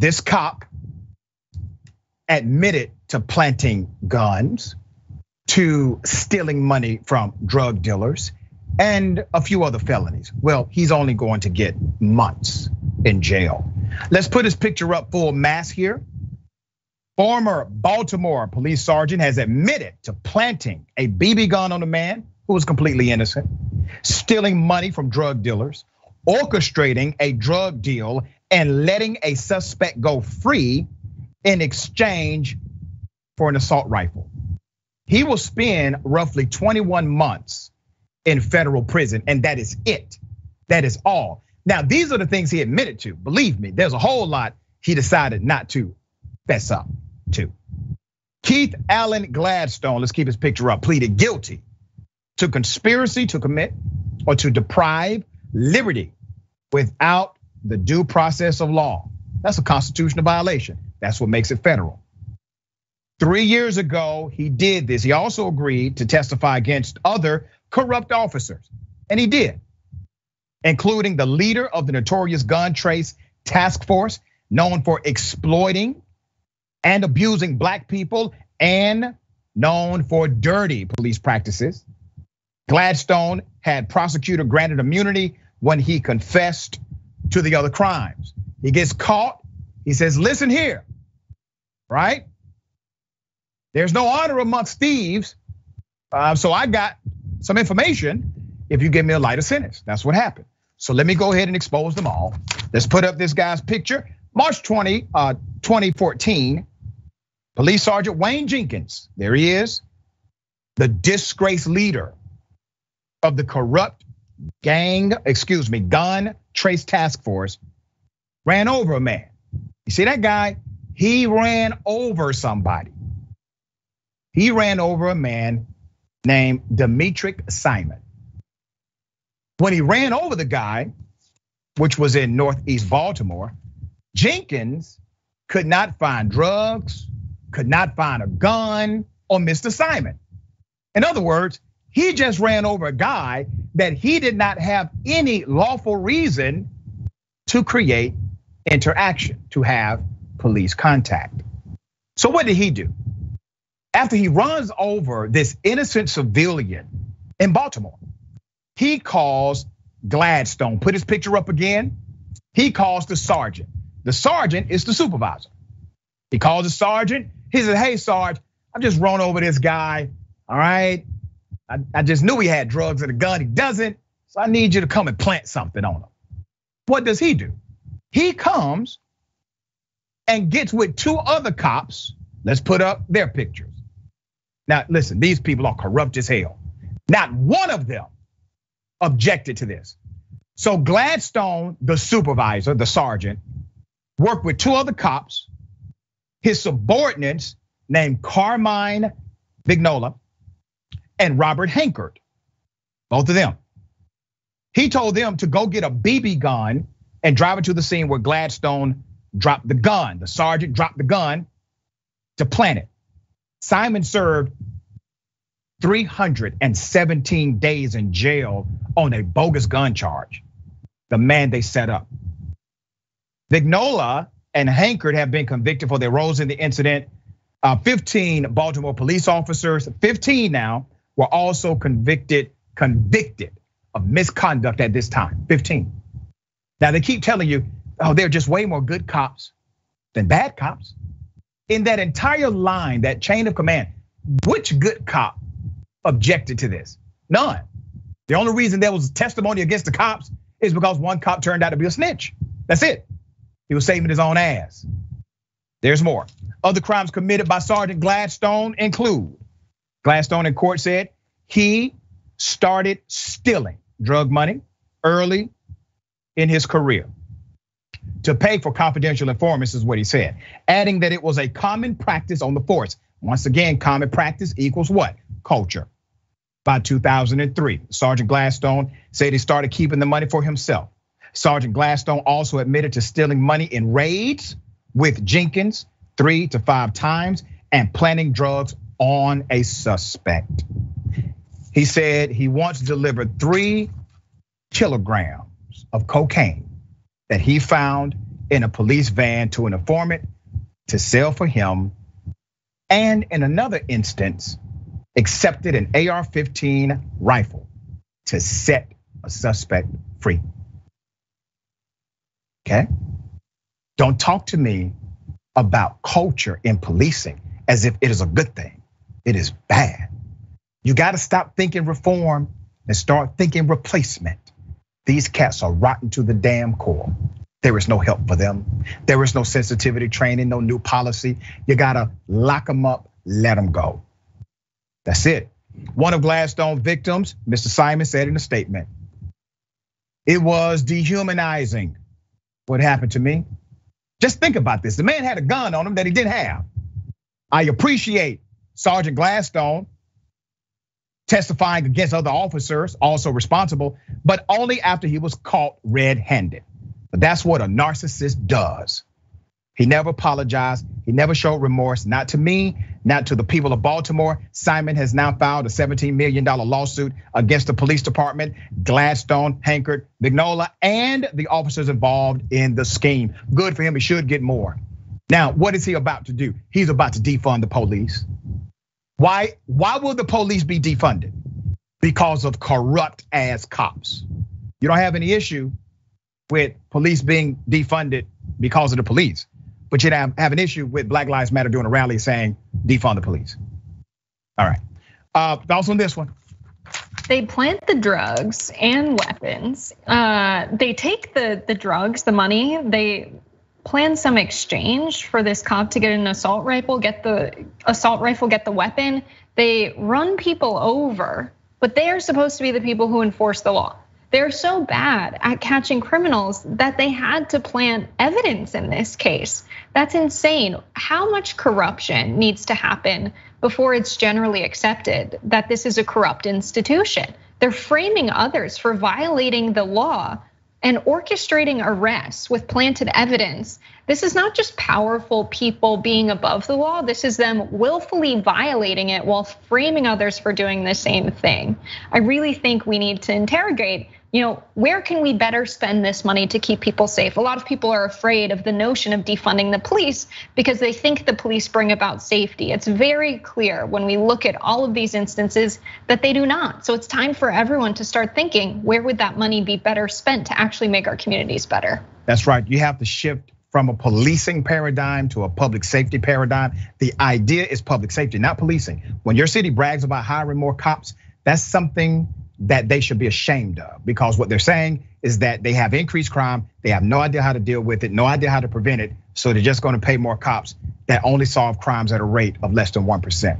this cop admitted to planting guns, to stealing money from drug dealers, and a few other felonies. Well, he's only going to get months in jail. Let's put his picture up full mass here. Former Baltimore police sergeant has admitted to planting a BB gun on a man who was completely innocent, stealing money from drug dealers, orchestrating a drug deal, and letting a suspect go free in exchange for an assault rifle. He will spend roughly 21 months in federal prison, and that is it. That is all. Now, these are the things he admitted to. Believe me, there's a whole lot he decided not to fess up to. Keith Allen Gladstone, let's keep his picture up, pleaded guilty to conspiracy to commit or to deprive liberty without the due process of law. That's a constitutional violation. That's what makes it federal. Three years ago, he did this. He also agreed to testify against other corrupt officers, and he did, including the leader of the notorious gun trace task force, known for exploiting and abusing black people and known for dirty police practices. Gladstone had prosecutor granted immunity when he confessed to the other crimes. He gets caught. He says, listen here, right? There's no honor amongst thieves. Uh, so I got some information if you give me a lighter sentence. That's what happened. So let me go ahead and expose them all. Let's put up this guy's picture. March 20, 2014, Police Sergeant Wayne Jenkins, there he is, the disgraced leader of the corrupt gang, excuse me, gun trace task force ran over a man. You see that guy? He ran over somebody. He ran over a man named Demetric Simon. When he ran over the guy, which was in Northeast Baltimore, Jenkins could not find drugs, could not find a gun on Mr. Simon. In other words, he just ran over a guy that he did not have any lawful reason to create interaction, to have police contact. So what did he do? After he runs over this innocent civilian in Baltimore, he calls Gladstone. Put his picture up again. He calls the sergeant. The sergeant is the supervisor. He calls the sergeant. He says, Hey, Sarge, I've just run over this guy. All right. I, I just knew he had drugs and a gun. He doesn't. So I need you to come and plant something on him. What does he do? He comes and gets with two other cops. Let's put up their pictures. Now, listen, these people are corrupt as hell. Not one of them objected to this. So Gladstone, the supervisor, the sergeant, worked with two other cops, his subordinates named Carmine Vignola and Robert Hankard, both of them. He told them to go get a BB gun and drive it to the scene where Gladstone dropped the gun. The sergeant dropped the gun to plant it. Simon served 317 days in jail on a bogus gun charge, the man they set up. Vignola and Hankard have been convicted for their roles in the incident. Uh, 15 Baltimore police officers, 15 now, were also convicted, convicted of misconduct at this time, 15. Now they keep telling you, oh, they're just way more good cops than bad cops. In that entire line, that chain of command, which good cop objected to this? None. The only reason there was testimony against the cops is because one cop turned out to be a snitch. That's it. He was saving his own ass. There's more. Other crimes committed by Sergeant Gladstone include Gladstone in court said he started stealing drug money early in his career to pay for confidential informants, is what he said, adding that it was a common practice on the force. Once again, common practice equals what? Culture. By 2003, Sergeant Gladstone said he started keeping the money for himself. Sergeant Gladstone also admitted to stealing money in raids with Jenkins three to five times and planting drugs on a suspect. He said he once delivered three kilograms of cocaine that he found in a police van to an informant to sell for him. And in another instance, accepted an AR 15 rifle to set a suspect free. Okay? Don't talk to me about culture in policing as if it is a good thing. It is bad. You got to stop thinking reform and start thinking replacement. These cats are rotten to the damn core. There is no help for them. There is no sensitivity training, no new policy. You gotta lock them up, let them go. That's it. One of Gladstone victims, Mr. Simon said in a statement, it was dehumanizing what happened to me. Just think about this. The man had a gun on him that he didn't have. I appreciate Sergeant Gladstone testifying against other officers, also responsible, but only after he was caught red handed. But that's what a narcissist does. He never apologized. He never showed remorse, not to me, not to the people of Baltimore. Simon has now filed a $17 million lawsuit against the police department, Gladstone, Hankard, Magnolia, and the officers involved in the scheme. Good for him. He should get more. Now, what is he about to do? He's about to defund the police. Why, why will the police be defunded? Because of corrupt ass cops. You don't have any issue with police being defunded because of the police, but you'd have, have an issue with Black Lives Matter doing a rally saying defund the police. All right. Uh, thoughts on this one? They plant the drugs and weapons. Uh, they take the the drugs, the money. They plan some exchange for this cop to get an assault rifle, get the assault rifle, get the weapon. They run people over, but they are supposed to be the people who enforce the law. They're so bad at catching criminals that they had to plant evidence in this case. That's insane. How much corruption needs to happen before it's generally accepted that this is a corrupt institution? They're framing others for violating the law and orchestrating arrests with planted evidence. This is not just powerful people being above the law, this is them willfully violating it while framing others for doing the same thing. I really think we need to interrogate you know, where can we better spend this money to keep people safe? A lot of people are afraid of the notion of defunding the police because they think the police bring about safety. It's very clear when we look at all of these instances that they do not. So it's time for everyone to start thinking where would that money be better spent to actually make our communities better? That's right. You have to shift from a policing paradigm to a public safety paradigm. The idea is public safety, not policing. When your city brags about hiring more cops, that's something that they should be ashamed of because what they're saying is that they have increased crime, they have no idea how to deal with it, no idea how to prevent it, so they're just going to pay more cops that only solve crimes at a rate of less than 1%.